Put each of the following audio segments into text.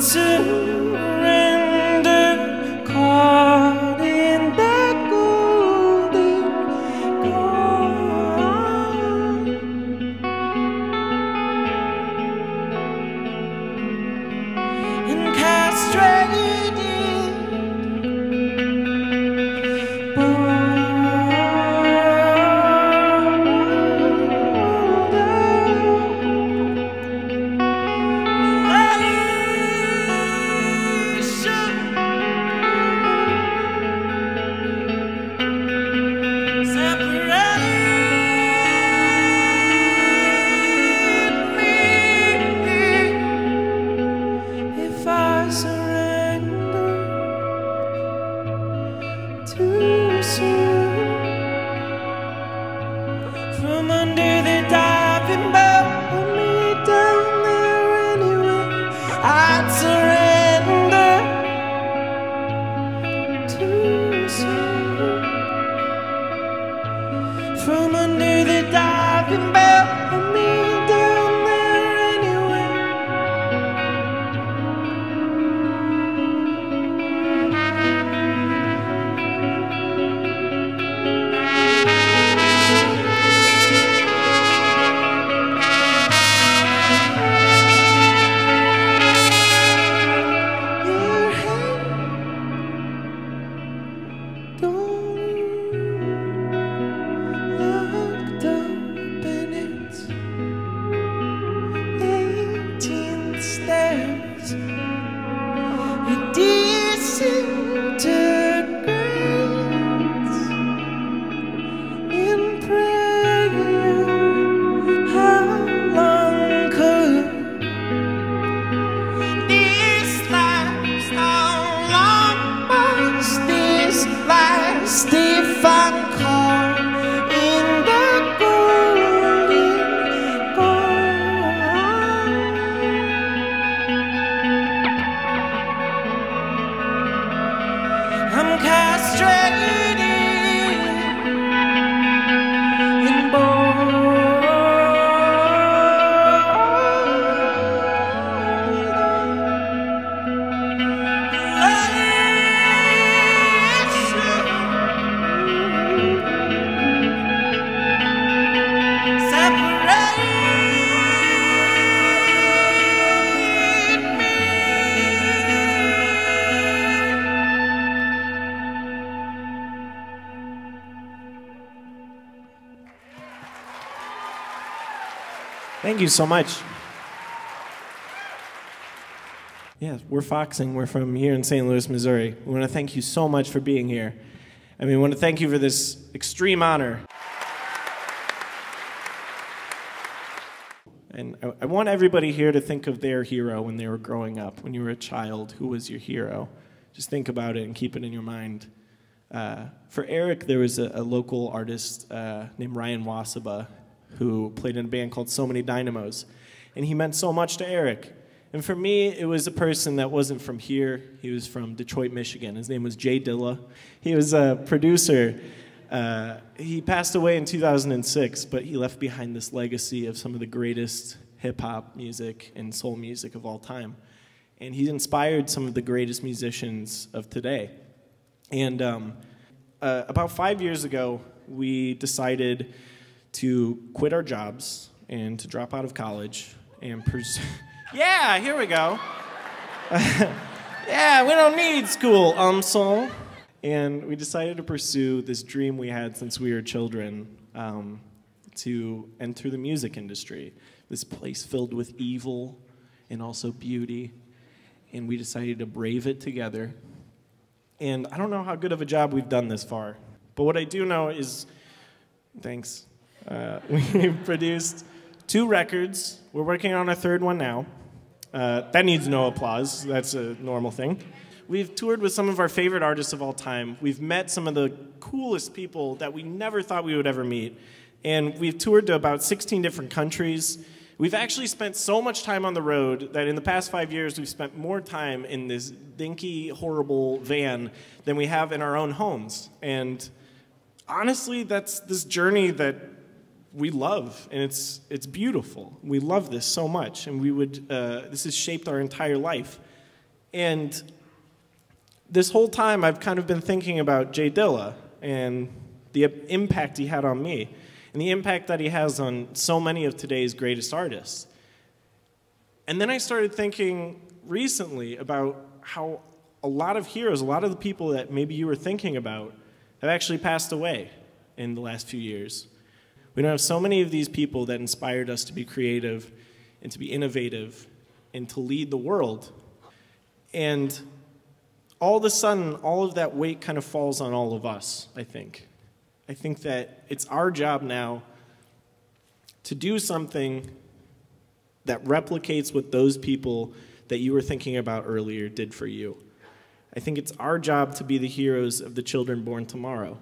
to Thank you so much. Yeah, we're Foxing. We're from here in St. Louis, Missouri. We want to thank you so much for being here. I mean, we want to thank you for this extreme honor. And I, I want everybody here to think of their hero when they were growing up, when you were a child. Who was your hero? Just think about it and keep it in your mind. Uh, for Eric, there was a, a local artist uh, named Ryan Wasoba who played in a band called So Many Dynamos. And he meant so much to Eric. And for me, it was a person that wasn't from here. He was from Detroit, Michigan. His name was J Dilla. He was a producer. Uh, he passed away in 2006, but he left behind this legacy of some of the greatest hip hop music and soul music of all time. And he inspired some of the greatest musicians of today. And um, uh, about five years ago, we decided to quit our jobs and to drop out of college and pursue. yeah, here we go. yeah, we don't need school, um, soul. And we decided to pursue this dream we had since we were children um, to enter the music industry. This place filled with evil and also beauty. And we decided to brave it together. And I don't know how good of a job we've done this far. But what I do know is, thanks. Uh, we've produced two records. We're working on a third one now. Uh, that needs no applause. That's a normal thing. We've toured with some of our favorite artists of all time. We've met some of the coolest people that we never thought we would ever meet. And we've toured to about 16 different countries. We've actually spent so much time on the road that in the past five years, we've spent more time in this dinky, horrible van than we have in our own homes. And honestly, that's this journey that we love, and it's, it's beautiful. We love this so much, and we would, uh, this has shaped our entire life. And this whole time, I've kind of been thinking about J Dilla and the impact he had on me, and the impact that he has on so many of today's greatest artists. And then I started thinking recently about how a lot of heroes, a lot of the people that maybe you were thinking about, have actually passed away in the last few years. We don't have so many of these people that inspired us to be creative and to be innovative and to lead the world. And all of a sudden, all of that weight kind of falls on all of us, I think. I think that it's our job now to do something that replicates what those people that you were thinking about earlier did for you. I think it's our job to be the heroes of the children born tomorrow.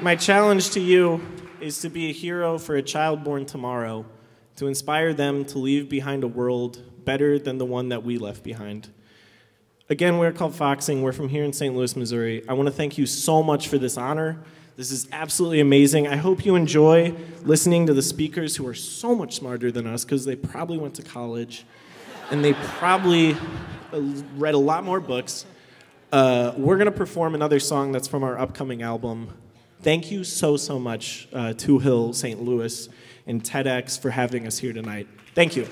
My challenge to you is to be a hero for a child born tomorrow, to inspire them to leave behind a world better than the one that we left behind. Again, we're called Foxing. We're from here in St. Louis, Missouri. I want to thank you so much for this honor. This is absolutely amazing. I hope you enjoy listening to the speakers who are so much smarter than us because they probably went to college and they probably uh, read a lot more books. Uh, we're going to perform another song that's from our upcoming album. Thank you so, so much, uh, Two Hill St. Louis and TEDx for having us here tonight. Thank you.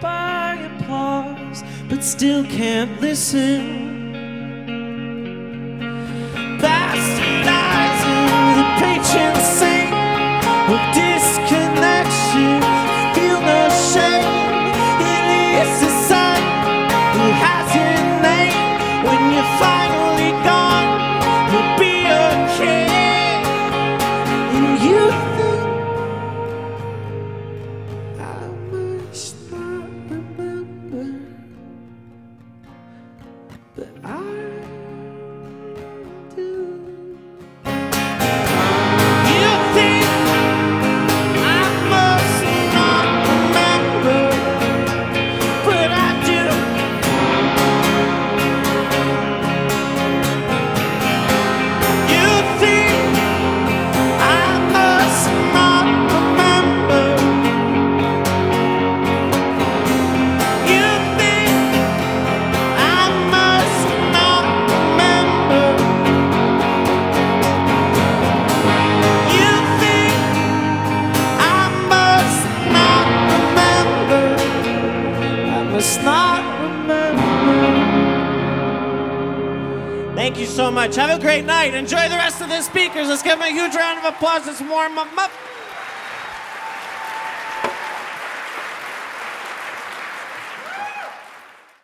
By applause, but still can't listen. Thank you so much. Have a great night. Enjoy the rest of the speakers. Let's give them a huge round of applause. Let's warm them up.